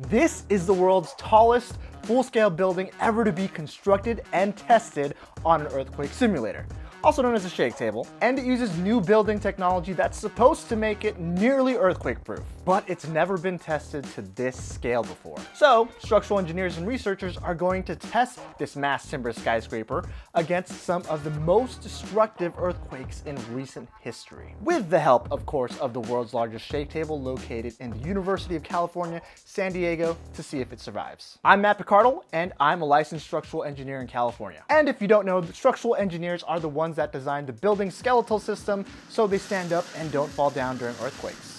This is the world's tallest full-scale building ever to be constructed and tested on an earthquake simulator also known as a shake table, and it uses new building technology that's supposed to make it nearly earthquake proof. But it's never been tested to this scale before. So, structural engineers and researchers are going to test this mass timber skyscraper against some of the most destructive earthquakes in recent history. With the help, of course, of the world's largest shake table located in the University of California, San Diego, to see if it survives. I'm Mat Picardal, and I'm a licensed structural engineer in California. And if you don't know, the structural engineers are the ones that design the building skeletal system so they stand up and don't fall down during earthquakes.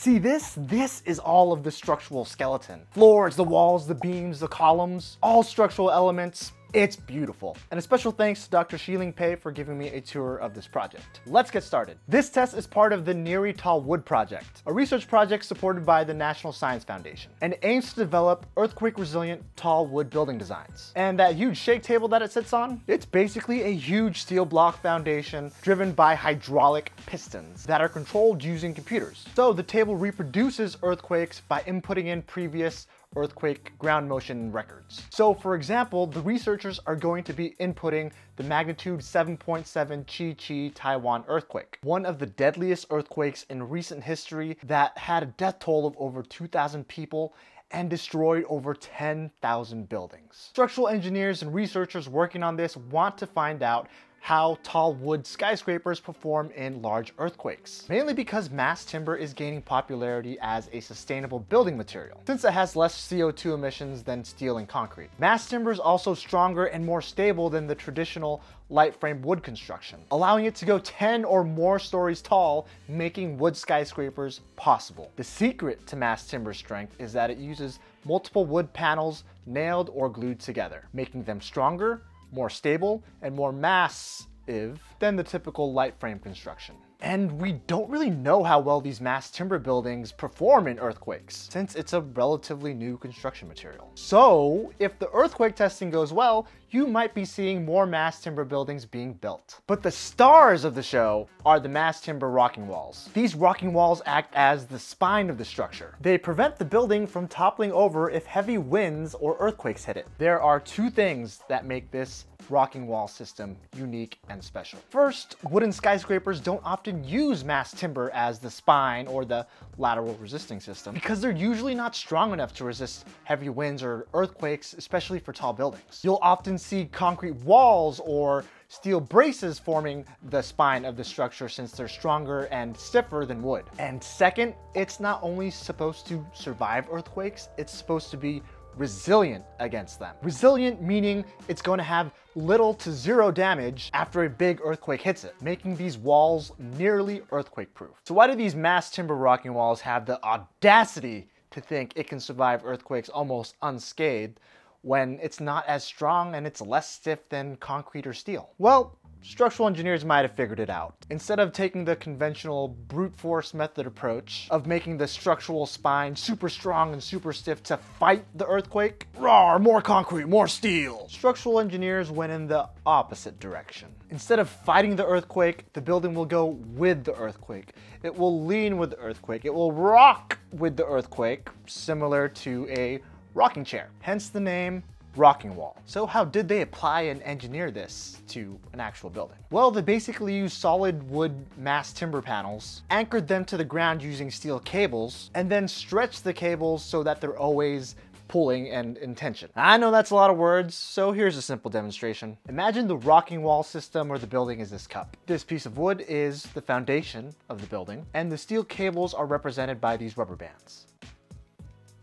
See this? This is all of the structural skeleton. Floors, the walls, the beams, the columns, all structural elements, it's beautiful. And a special thanks to Dr. Shiling Pei for giving me a tour of this project. Let's get started. This test is part of the NHERI Tallwood Project, a research project supported by the National Science Foundation, and aims to develop earthquake-resilient tall wood building designs. And that huge shake table that it sits on, it's basically a huge steel block foundation driven by hydraulic pistons that are controlled using computers. So the table reproduces earthquakes by inputting in previous earthquake ground motion records. So for example, the researchers are going to be inputting the magnitude 7.7 Chi Chi Taiwan earthquake, one of the deadliest earthquakes in recent history that had a death toll of over 2,000 people and destroyed over 10,000 buildings. Structural engineers and researchers working on this want to find out how tall wood skyscrapers perform in large earthquakes, mainly because mass timber is gaining popularity as a sustainable building material, since it has less CO2 emissions than steel and concrete. Mass timber is also stronger and more stable than the traditional light frame wood construction, allowing it to go 10 or more stories tall, making wood skyscrapers possible. The secret to mass timber strength is that it uses multiple wood panels nailed or glued together, making them stronger more stable, and more massive than the typical light frame construction. And we don't really know how well these mass timber buildings perform in earthquakes, since it's a relatively new construction material. So, if the earthquake testing goes well, you might be seeing more mass timber buildings being built. But the stars of the show are the mass timber rocking walls. These rocking walls act as the spine of the structure. They prevent the building from toppling over if heavy winds or earthquakes hit it. There are two things that make this rocking wall system unique and special. First, wooden skyscrapers don't often use mass timber as the spine or the lateral resisting system because they're usually not strong enough to resist heavy winds or earthquakes, especially for tall buildings. You'll often see concrete walls or steel braces forming the spine of the structure since they're stronger and stiffer than wood. And second, it's not only supposed to survive earthquakes, it's supposed to be resilient against them. Resilient meaning it's going to have little to zero damage after a big earthquake hits it, making these walls nearly earthquake proof. So why do these mass timber rocking walls have the audacity to think it can survive earthquakes almost unscathed when it's not as strong and it's less stiff than concrete or steel? Well, structural engineers might have figured it out. Instead of taking the conventional brute force method approach of making the structural spine super strong and super stiff to fight the earthquake, roar, more concrete, more steel. Structural engineers went in the opposite direction. Instead of fighting the earthquake, the building will go with the earthquake. It will lean with the earthquake. It will rock with the earthquake, similar to a rocking chair. Hence the name rocking wall. So how did they apply and engineer this to an actual building? Well, they basically used solid wood mass timber panels, anchored them to the ground using steel cables, and then stretched the cables so that they're always pulling and in tension. I know that's a lot of words, so here's a simple demonstration. Imagine the rocking wall system or the building is this cup. This piece of wood is the foundation of the building, and the steel cables are represented by these rubber bands.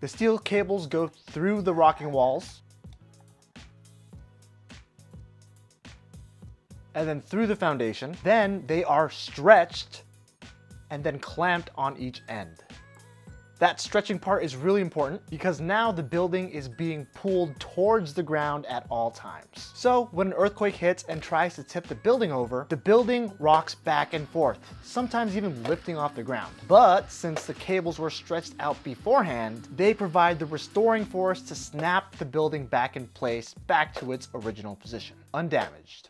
The steel cables go through the rocking walls, and then through the foundation. Then they are stretched and then clamped on each end. That stretching part is really important because now the building is being pulled towards the ground at all times. So when an earthquake hits and tries to tip the building over, the building rocks back and forth, sometimes even lifting off the ground. But since the cables were stretched out beforehand, they provide the restoring force to snap the building back in place, back to its original position, undamaged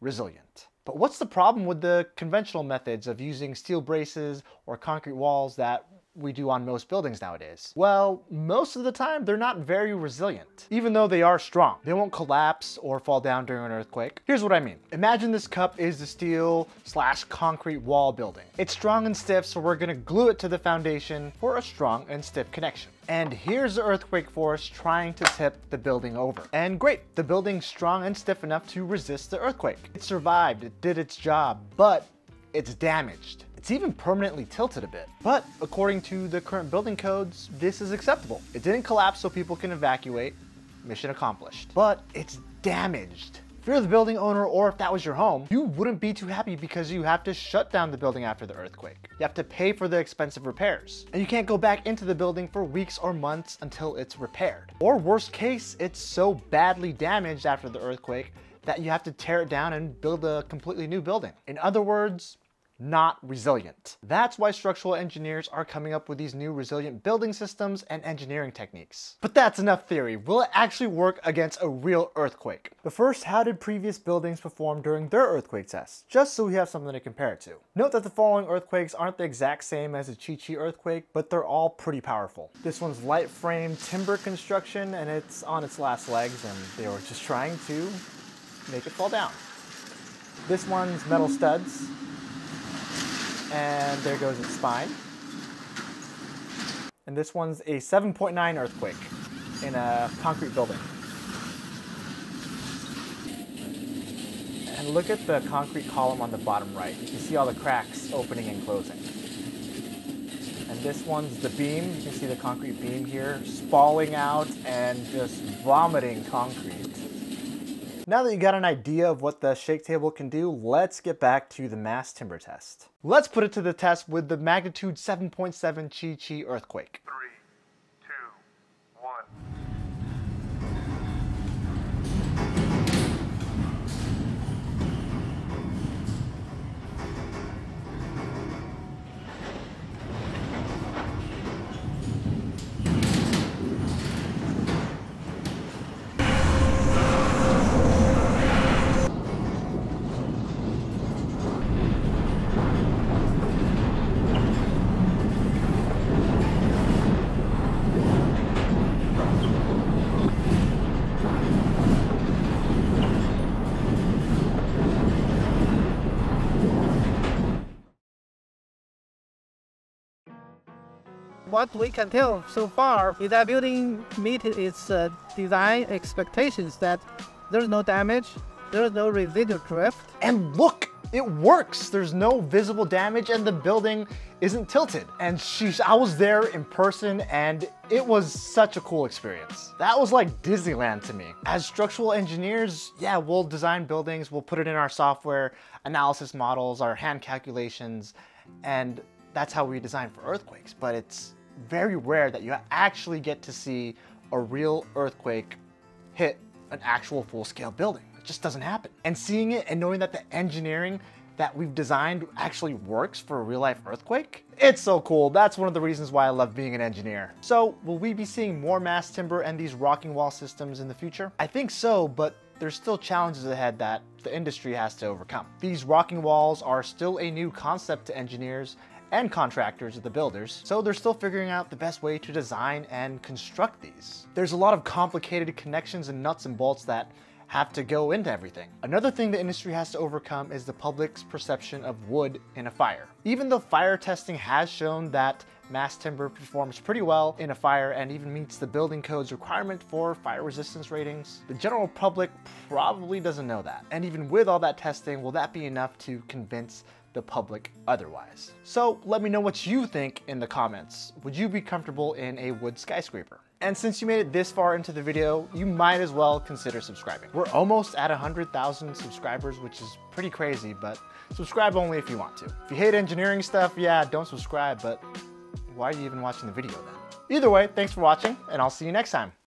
resilient. But what's the problem with the conventional methods of using steel braces or concrete walls that we do on most buildings nowadays? Well, most of the time they're not very resilient, even though they are strong. They won't collapse or fall down during an earthquake. Here's what I mean. Imagine this cup is the steel slash concrete wall building. It's strong and stiff, so we're gonna glue it to the foundation for a strong and stiff connection. And here's the earthquake force trying to tip the building over. And great, the building's strong and stiff enough to resist the earthquake. It survived, it did its job, but it's damaged. It's even permanently tilted a bit. But according to the current building codes, this is acceptable. It didn't collapse so people can evacuate. Mission accomplished. But it's damaged. If you're the building owner or if that was your home, you wouldn't be too happy because you have to shut down the building after the earthquake. You have to pay for the expensive repairs. And you can't go back into the building for weeks or months until it's repaired. Or worst case, it's so badly damaged after the earthquake that you have to tear it down and build a completely new building. In other words, not resilient. That's why structural engineers are coming up with these new resilient building systems and engineering techniques. But that's enough theory. Will it actually work against a real earthquake? But first, how did previous buildings perform during their earthquake tests? Just so we have something to compare it to. Note that the following earthquakes aren't the exact same as the Chi Chi earthquake, but they're all pretty powerful. This one's light frame timber construction and it's on its last legs and they were just trying to make it fall down. This one's metal studs and there goes its spine. And this one's a 7.9 earthquake in a concrete building. And look at the concrete column on the bottom right. You can see all the cracks opening and closing. And this one's the beam. You can see the concrete beam here spalling out and just vomiting concrete. Now that you got an idea of what the shake table can do, let's get back to the mass timber test. Let's put it to the test with the magnitude 7.7 Chi Chi earthquake. What we can tell so far is that building meet its uh, design expectations that there's no damage, there's no residual drift. And look, it works. There's no visible damage and the building isn't tilted. And sheesh, I was there in person and it was such a cool experience. That was like Disneyland to me. As structural engineers, yeah, we'll design buildings, we'll put it in our software, analysis models, our hand calculations, and that's how we design for earthquakes. But it's very rare that you actually get to see a real earthquake hit an actual full-scale building. It just doesn't happen. And seeing it and knowing that the engineering that we've designed actually works for a real life earthquake? It's so cool. That's one of the reasons why I love being an engineer. So will we be seeing more mass timber and these rocking wall systems in the future? I think so, but there's still challenges ahead that the industry has to overcome. These rocking walls are still a new concept to engineers and contractors at the builders, so they're still figuring out the best way to design and construct these. There's a lot of complicated connections and nuts and bolts that have to go into everything. Another thing the industry has to overcome is the public's perception of wood in a fire. Even though fire testing has shown that mass timber performs pretty well in a fire and even meets the building code's requirement for fire resistance ratings, the general public probably doesn't know that. And even with all that testing, will that be enough to convince the public otherwise. So let me know what you think in the comments. Would you be comfortable in a wood skyscraper? And since you made it this far into the video, you might as well consider subscribing. We're almost at 100,000 subscribers, which is pretty crazy, but subscribe only if you want to. If you hate engineering stuff, yeah, don't subscribe, but why are you even watching the video then? Either way, thanks for watching, and I'll see you next time.